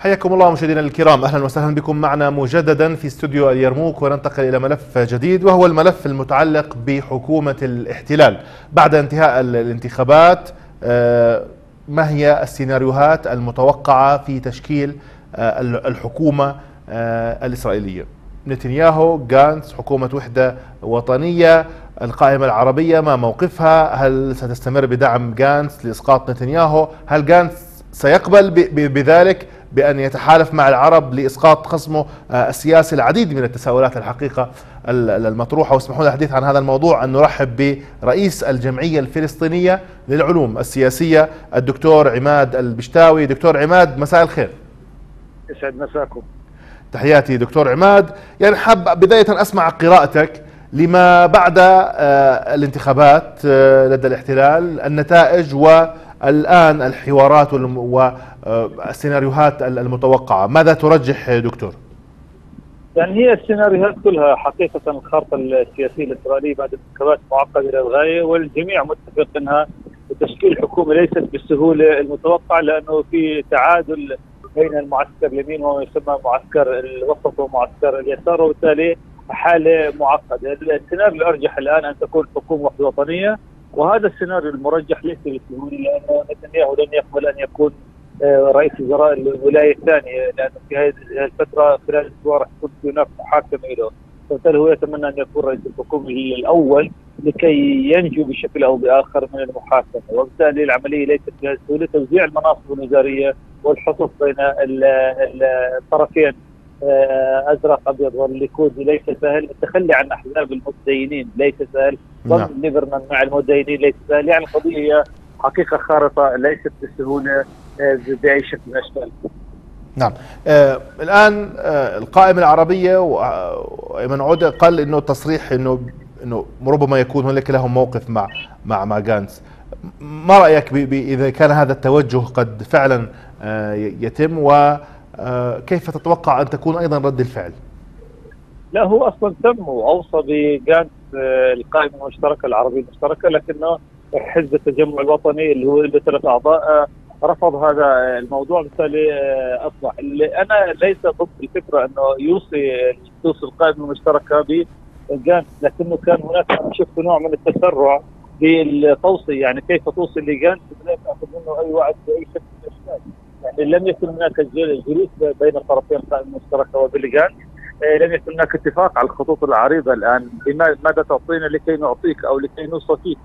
حياكم الله مشاهدينا الكرام. أهلا وسهلا بكم معنا مجددا في استوديو اليرموك وننتقل إلى ملف جديد وهو الملف المتعلق بحكومة الاحتلال. بعد انتهاء الانتخابات آه، ما هي السيناريوهات المتوقعة في تشكيل آه، الحكومة آه، الإسرائيلية؟ نتنياهو جانس حكومة وحدة وطنية القائمة العربية ما موقفها؟ هل ستستمر بدعم جانس لإسقاط نتنياهو؟ هل جانس سيقبل بذلك؟ بأن يتحالف مع العرب لإسقاط خصمه آه، السياسي العديد من التساؤلات الحقيقة المطروحة. واسمحوا لي الحديث عن هذا الموضوع. أن نرحب برئيس الجمعية الفلسطينية للعلوم السياسية الدكتور عماد البشتاوي. دكتور عماد مساء الخير. يسعد مساكم. تحياتي دكتور عماد. يعني حاب بداية أسمع قراءتك لما بعد آه، الانتخابات آه، لدى الاحتلال النتائج والآن الحوارات والسيناريوهات المتوقعة. ماذا ترجح دكتور؟ يعني هي السيناريوهات كلها حقيقة الخارطة السياسية الإسرائيلية بعد الانتخابات معقدة إلى الغاية والجميع متفق أنها تشكيل حكومة ليست بالسهولة المتوقعة لأنه في تعادل بين المعسكر اليمين وما يسمى معسكر الوسط ومعسكر اليسار وبالتالي حالة معقدة، السيناريو الأرجح الآن أن تكون حكومة وحدة وطنية. وهذا السيناريو المرجح ليس بالسهولة لأنه نتنياهو لن يقبل أن يكون آه، رئيس وزراء الولاية الثانية لأنه في هذه الفترة خلال أسبوع راح يكون هناك محاكمة له فبالتالي هو يتمنى أن يكون رئيس الحكومة الأول لكي ينجو بشكل أو بآخر من المحاكمة. وبالتالي العملية ليست بهذه السهولة. توزيع المناصب الوزارية والحصص بين الطرفين أزرق أبيض والليكود ليس سهل. التخلي عن أحزاب المتدينين ليس سهل. ضم نعم. ليبرمان مع المتدينين ليس سهل. يعني القضية حقيقة خارطة ليست بالسهوله آه، بأي شكل من الأشكال. نعم. آه الآن آه القائمة العربية وايمن عودة قال إنه تصريح إنه إنه ربما يكون هناك لهم موقف مع مع مع جانس. ما رأيك إذا كان هذا التوجه قد فعلا آه يتم؟ و آه، كيف تتوقع أن تكون أيضا رد الفعل؟ لا هو أصلا تم وأوصى بجانس آه، القائمة المشتركة العربية المشتركة لكنه حزب التجمع الوطني اللي هو بثلاث أعضاء آه، رفض هذا الموضوع بالتالي أصبح. أنا ليس ضد الفكرة أنه يوصي توصي القائمه المشتركة بجانس لكنه كان هناك شفت نوع من التسرع بالتوصي يعني كيف توصي لجانس بدون تاخذ منه أي وعد بأي شكل. يعني لم يكن هناك جلوس بين الطرفين المشتركة وبلغان. آه، لم يكن هناك اتفاق على الخطوط العريضة الآن ماذا تعطينا لكي نعطيك أو لكي نوصى فيك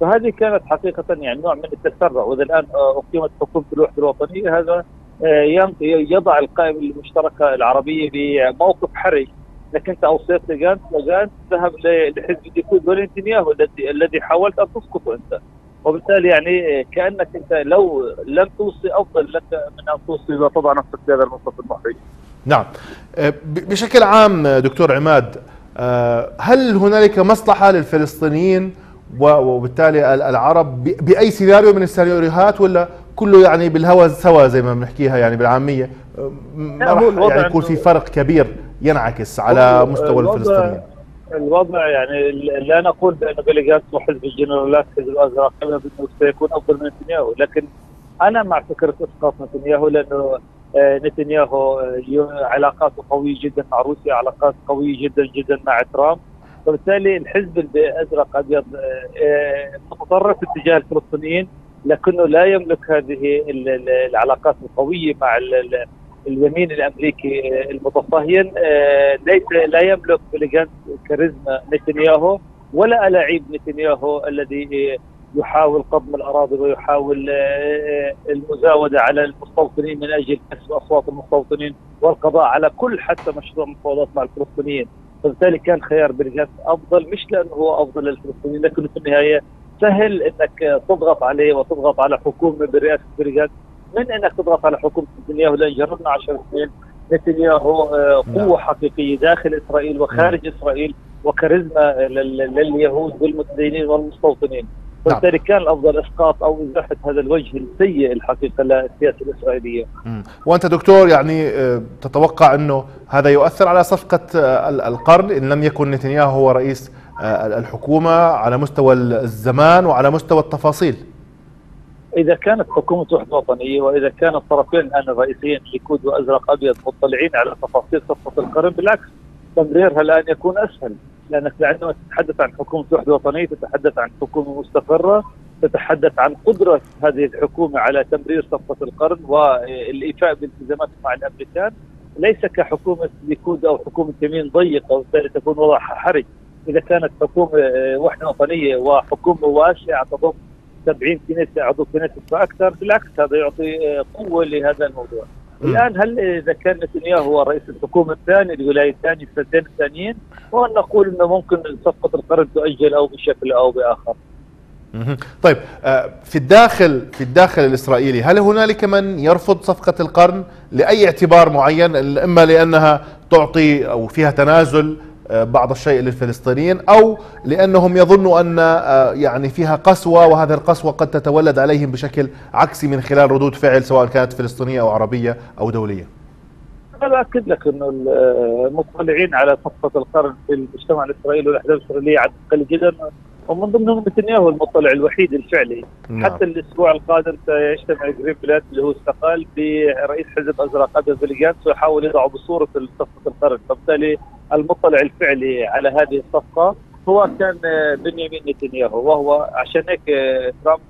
فهذه كانت حقيقة يعني نوع من التسرع. وإذا الآن آه، أقيمت حكومة الوحدة الوطنية هذا آه، يضع القائمة المشتركة العربية بموقف حرج. لكن انت اوصيت لجانس لجانس ذهب لحزب الليكود ونتنياهو الذي الذي حاولت أن تسقطه أنت. وبالتالي يعني كأنك أنت لو لم توصي أفضل لك من أن توصي وتضع نفسك في هذا الموقف المحرج. نعم. أه، بشكل عام دكتور عماد أه، هل هنالك مصلحة للفلسطينيين وبالتالي العرب بأي سيناريو من السيناريوهات ولا كله يعني بالهوى سوا زي ما بنحكيها يعني بالعامية؟ أه، ما راح يعني يكون في فرق كبير ينعكس على مستوى الفلسطينيين؟ الوضع يعني لا نقول بأن بيلي وحزب الجنرالات حزب الأزرق بانه سيكون افضل من نتنياهو لكن أنا مع فكرة إسقاط نتنياهو لأنه آه، نتنياهو آه، علاقاته قوية جدا مع روسيا علاقات قوية جدا جدا مع ترامب. وبالتالي الحزب الأزرق أبيض آه، متطرف اتجاه الفلسطينيين لكنه لا يملك هذه العلاقات القوية مع اليمين الأمريكي المتصهين آه، ليس لا يملك بلغان كاريزما نتنياهو ولا ألاعيب نتنياهو الذي يحاول قضم الأراضي ويحاول آه، المزاودة على المستوطنين من أجل كسب أصوات المستوطنين والقضاء على كل حتى مشروع مفاوضات مع الفلسطينيين. فبالتالي كان خيار بريغانت أفضل مش لأنه هو أفضل للفلسطينيين لكنه في النهاية سهل إنك تضغط عليه وتضغط على حكومة برئاسة بريغانت من انك تضغط على حكومه نتنياهو لأن جربنا 10 سنين نتنياهو آه، نعم. قوة حقيقية داخل إسرائيل وخارج نعم. إسرائيل وكاريزما لليهود والمتدينين والمستوطنين وبالتالي كان الأفضل إسقاط أو إزاحة هذا الوجه السيء الحقيقة للسياسة الإسرائيلية. وأنت دكتور يعني آه، تتوقع أنه هذا يؤثر على صفقة آه، القرن إن لم يكن نتنياهو هو رئيس الحكومة على مستوى الزمان وعلى مستوى التفاصيل. إذا كانت حكومة وحدة وطنية وإذا كان الطرفين الآن الرئيسيين ليكود وأزرق أبيض مطلعين على تفاصيل صفقه القرن بالعكس تمريرها الان يكون أسهل لأنك عندما تتحدث عن حكومة وحدة وطنية تتحدث عن حكومة مستقرة تتحدث عن قدرة هذه الحكومة على تمرير صفقه القرن والإيفاء بالتزامات مع الأمريكان ليس كحكومة ليكود أو حكومة يمين ضيقة وبالتالي تكون وضعها حرج. إذا كانت حكومة وحدة وطنية وحكومة واسعة تضم 70 كنيسه عضو كنيسه فأكثر بالعكس هذا يعطي آه، قوة لهذا الموضوع. الآن هل إذا كان نتنياهو هو رئيس الحكومة الثاني الولاية الثانية السنتين الثانيين وان نقول إنه ممكن صفقه القرن تؤجل أو بشكل أو بآخر. طيب آه، في الداخل في الداخل الإسرائيلي هل هنالك من يرفض صفقة القرن لأي اعتبار معين إما لأنها تعطي أو فيها تنازل بعض الشيء للفلسطينيين أو لأنهم يظنوا أن آه، يعني فيها قسوة وهذه القسوة قد تتولد عليهم بشكل عكسي من خلال ردود فعل سواء كانت فلسطينية أو عربية أو دولية. أنا أكد لك إنه المطلعين على صفقة القرن في المجتمع الإسرائيلي والأحزاب الإسرائيلية عدد قليل جدا ومن ضمنهم نتنياهو المطلع الوحيد الفعلي. نعم. حتى الأسبوع القادم سيجتمع جرين بلاد اللي هو استقال برئيس حزب أزرق أبيض بليغانس ويحاول يضعه بصورة صفقه القرن فبالتالي المطلع الفعلي على هذه الصفقة هو كان بنيامين نتنياهو وهو عشان هيك ترامب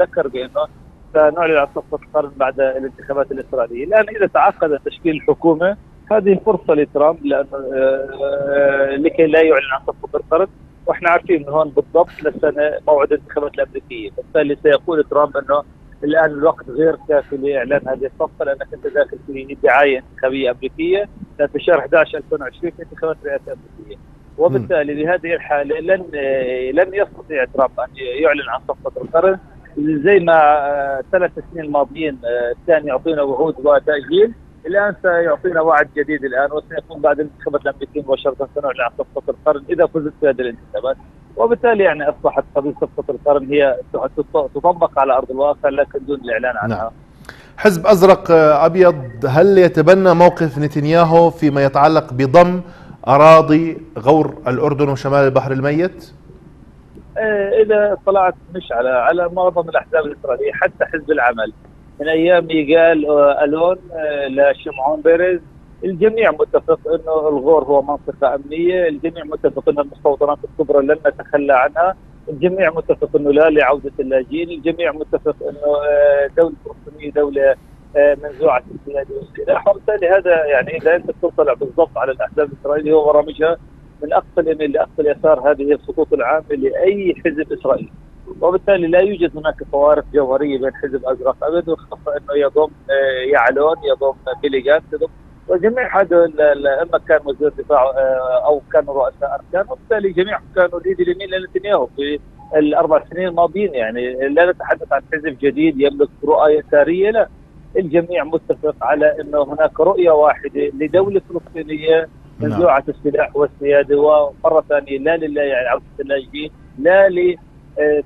ذكر بأنه سنعلن عن صفقة القرن بعد الانتخابات الإسرائيلية، الآن إذا تعقد تشكيل الحكومة هذه فرصة لترامب لأنه آه، لكي لا يعلن عن صفقة القرن. وإحنا عارفين إنه هون بالضبط للسنه موعد الانتخابات الأمريكية، بالتالي سيقول ترامب إنه الآن الوقت غير كافي لإعلان هذه الصفقة لأنك أنت داخل في دعاية انتخابية أمريكية. في شهر 11 2020 في انتخابات رئاسه امريكيه. وبالتالي بهذه الحالة لن لن يستطيع ترامب أن يعلن عن صفقة القرن. زي ما ثلاث سنين الماضيين كان يعطينا وعود وتأجيل. الآن سيعطينا وعد جديد الآن وسيكون بعد الانتخابات الأمريكية مباشرة سنعلن عن صفقة القرن إذا فزت في هذه الانتخابات وبالتالي يعني أصبحت قضية صفقة القرن هي تطبق على أرض الواقع لكن دون الإعلان عنها نعم. حزب أزرق أبيض هل يتبنى موقف نتنياهو فيما يتعلق بضم أراضي غور الأردن وشمال البحر الميت؟ إيه، إذا اطلعت مش على على معظم الأحزاب الإسرائيلية حتى حزب العمل من أيام ميغال آه، ألون آه، لشمعون بيريز. الجميع متفق إنه الغور هو منطقة أمنية، الجميع متفق إن المستوطنات الكبرى لن نتخلى عنها، الجميع متفق إنه لا لعودة اللاجئين، الجميع متفق إنه آه، دولة فلسطينيه دولة منزوعه السياده والسلاح، وبالتالي هذا يعني إذا أنت تطلع بالضبط على الأحزاب الإسرائيلية وبرامجها من اقصى اليمين لاقصى اليسار هذه الخطوط العامة لأي حزب إسرائيلي. وبالتالي لا يوجد هناك فوارق جوهرية بين حزب أزرق أبد وخاصه إنه يضم آه، يعلون يضم بيليغان يضم وجميع هذول إما كان وزير دفاع آه، أو كانوا رؤساء أركان وبالتالي جميعهم كانوا اليد اليمين لنتنياهو في الأربع سنين الماضيين يعني لا نتحدث عن حزب جديد يملك رؤى يساريه لا الجميع متفق على انه هناك رؤية واحدة لدولة فلسطينية منزوعه نعم. السلاح والسيادة ومرة ثانية لا لله يعني عودة اللاجئين لا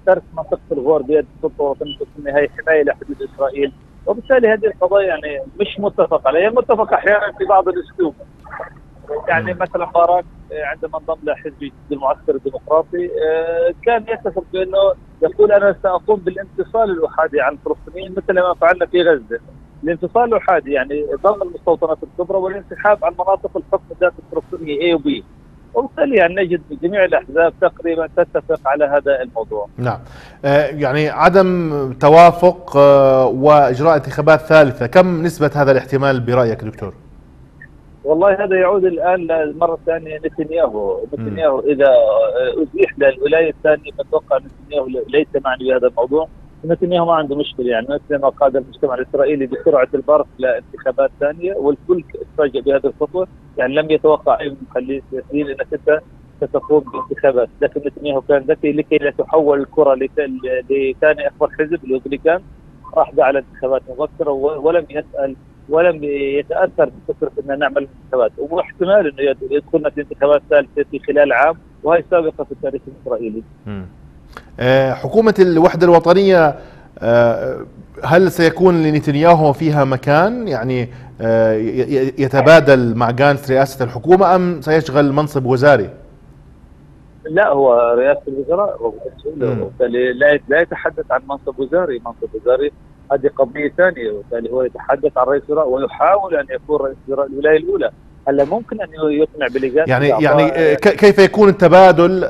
ترك منطقة الغور بيد السلطة الوطنيه في النهايه حماية لحدود إسرائيل. وبالتالي هذه القضايا يعني مش متفق عليها متفق أحيانا في بعض الأسلوب. يعني مثلا مبارك آه، عندما انضم لحزب المعسكر الديمقراطي آه، كان يتفق بأنه يقول أنا سأقوم بالانفصال الأحادي عن الفلسطينيين مثل ما فعلنا في غزة. الانفصال الأحادي يعني ضم المستوطنات الكبرى والانسحاب عن مناطق الحكم الذات الفلسطينية A و B. وبالتالي يعني نجد جميع الأحزاب تقريبا تتفق على هذا الموضوع. نعم. آه يعني عدم توافق آه وإجراء انتخابات ثالثة، كم نسبة هذا الاحتمال برأيك دكتور؟ والله هذا يعود الآن مرة ثانية نتنياهو، نتنياهو إذا آه، أزيح للولاية الثانية فأتوقع نتنياهو ليس معني بهذا الموضوع، نتنياهو ما عنده مشكلة يعني ما قاد المجتمع الإسرائيلي بسرعة البرق لانتخابات ثانية والكل تفاجئ بهذه الخطوة يعني لم يتوقع أي محللين سياسيين انك انت ستقوم بانتخابات. لكن نتنياهو كان ذكي لكي لا تحول الكرة لثاني أكبر حزب اللي كان راح على انتخابات مبكرة ولم يسأل ولم يتأثر بفكرة ان نعمل انتخابات. واحتمال إنه يدخلنا في انتخابات ثالثة في خلال عام وهي سابقة في التاريخ الإسرائيلي. آه، حكومة الوحدة الوطنية آه، هل سيكون لنتنياهو فيها مكان؟ يعني آه، يتبادل مع جانس رئاسة الحكومة أم سيشغل منصب وزاري؟ لا هو رئاسة الوزراء وبالتالي لا يتحدث عن منصب وزاري، منصب وزاري هذه قضية ثانية وبالتالي هو يتحدث عن رئيس وزراء ويحاول أن يكون رئيس وزراء الولاية الأولى. هلا ممكن ان يقنع بلجان يعني يعني كيف يكون التبادل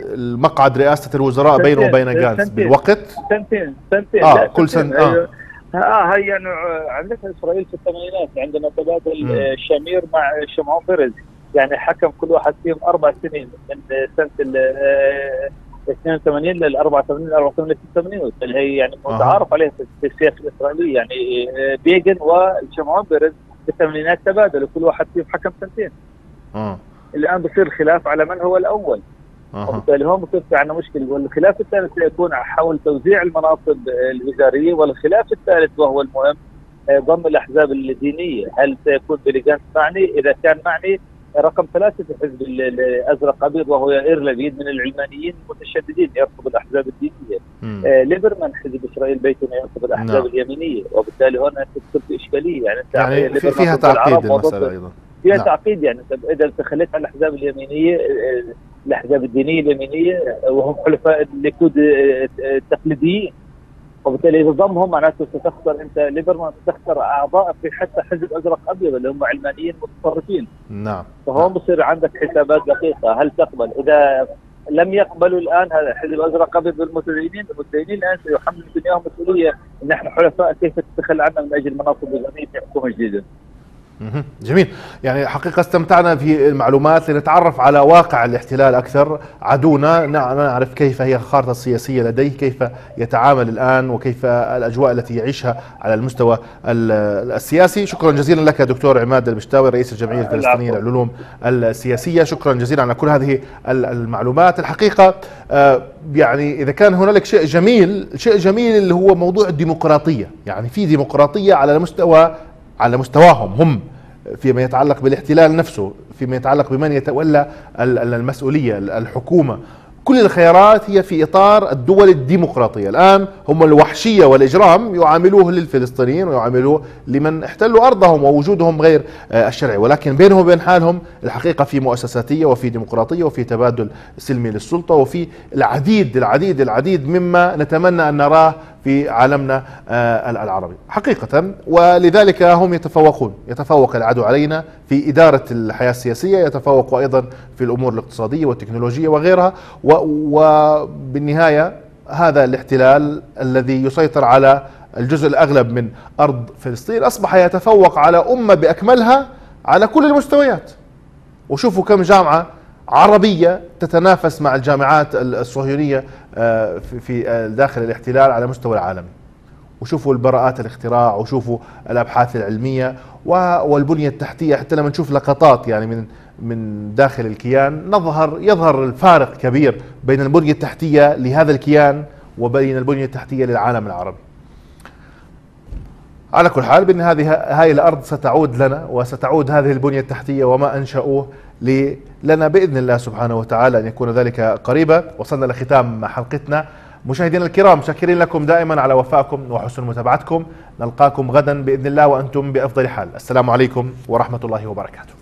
المقعد رئاسة الوزراء بينه وبين جانس؟ بالوقت؟ سنتين سنتين آه كل سنة آه. آه هي يعني عندنا إسرائيل في الثمانينات عندنا تبادل شامير مع شمعون بيرز يعني حكم كل واحد فيهم أربع سنين من سنة ال 82 لل 84 84 86 اللي هي يعني متعارف عليها في السياسة الإسرائيلية. يعني بيجن وشمعون بيرز في الثمانينات تبادلوا كل واحد فيهم حكم سنتين. آه الآن بصير الخلاف على من هو الأول. أه. وبالتالي هون بصير في عندنا مشكلة والخلاف الثالث سيكون حول توزيع المناصب الوزارية والخلاف الثالث وهو المهم ضم الأحزاب الدينية، هل سيكون بلجان معني؟ إذا كان معني رقم ثلاثة في حزب الازرق أبيض وهو يائر لبيد من العلمانيين المتشددين يرفض الأحزاب الدينية. آه ليبرمان حزب إسرائيل بيتنا يرفض الأحزاب نعم. اليمينية وبالتالي هنا تدخل في إشكالية يعني, يعني في فيها تعقيد المسألة أيضا. فيها نعم. تعقيد يعني إذا تخليت عن الأحزاب اليمينية الأحزاب الدينية اليمينية وهم حلفاء الليكود التقليديين وبالتالي إذا ضمهم معناته ستخسر أنت ليبرمان ستخسر أعضاء في حتى حزب أزرق أبيض اللي هم علمانيين متطرفين نعم. فهون نعم. بصير عندك حسابات دقيقة. هل تقبل؟ إذا لم يقبلوا الآن هذا الحزب الازرق أبيض بالمتدينين المتدينين الآن سيحمل نتنياهو مسؤولية. ان إحنا حلفاء كيف تتخلى عنا من أجل مناصب وزاريه في حكومة جديدة؟ جميل. يعني حقيقة استمتعنا في المعلومات لنتعرف على واقع الاحتلال أكثر عدونا. نعرف كيف هي الخارطة السياسية لديه كيف يتعامل الآن وكيف الأجواء التي يعيشها على المستوى السياسي. شكرا جزيلا لك دكتور عماد البشتاوي رئيس الجمعية الفلسطينية للعلوم السياسية. شكرا جزيلا على كل هذه المعلومات. الحقيقة يعني إذا كان هنالك شيء جميل شيء جميل اللي هو موضوع الديمقراطية. يعني في ديمقراطية على مستوى على مستواهم هم فيما يتعلق بالاحتلال نفسه فيما يتعلق بمن يتولى المسؤولية الحكومة. كل الخيارات هي في إطار الدول الديمقراطية، الآن هم الوحشية والإجرام يعاملوه للفلسطينيين ويعاملوه لمن احتلوا أرضهم ووجودهم غير آه، الشرعي، ولكن بينهم وبين حالهم الحقيقة في مؤسساتية وفي ديمقراطية وفي تبادل سلمي للسلطة وفي العديد العديد العديد مما نتمنى أن نراه في عالمنا آه، العربي. حقيقة ولذلك هم يتفوقون. يتفوق العدو علينا في إدارة الحياة السياسية يتفوق أيضا في الأمور الاقتصادية والتكنولوجية وغيرها وبالنهاية هذا الاحتلال الذي يسيطر على الجزء الأغلب من أرض فلسطين أصبح يتفوق على أمة بأكملها على كل المستويات. وشوفوا كم جامعة عربية تتنافس مع الجامعات الصهيونية آه، في آه، داخل الاحتلال على مستوى العالمي وشوفوا البراءات الاختراع وشوفوا الأبحاث العلمية والبنية التحتية حتى لما نشوف لقطات يعني من من داخل الكيان نظهر يظهر الفارق كبير بين البنية التحتية لهذا الكيان وبين البنية التحتية للعالم العربي. على كل حال بأن هذه هاي الأرض ستعود لنا وستعود هذه البنية التحتية وما أنشأوه لنا بإذن الله سبحانه وتعالى أن يكون ذلك قريبا. وصلنا لختام حلقتنا. مشاهدينا الكرام شاكرين لكم دائما على وفائكم وحسن متابعتكم. نلقاكم غدا بإذن الله وأنتم بأفضل حال. السلام عليكم ورحمة الله وبركاته.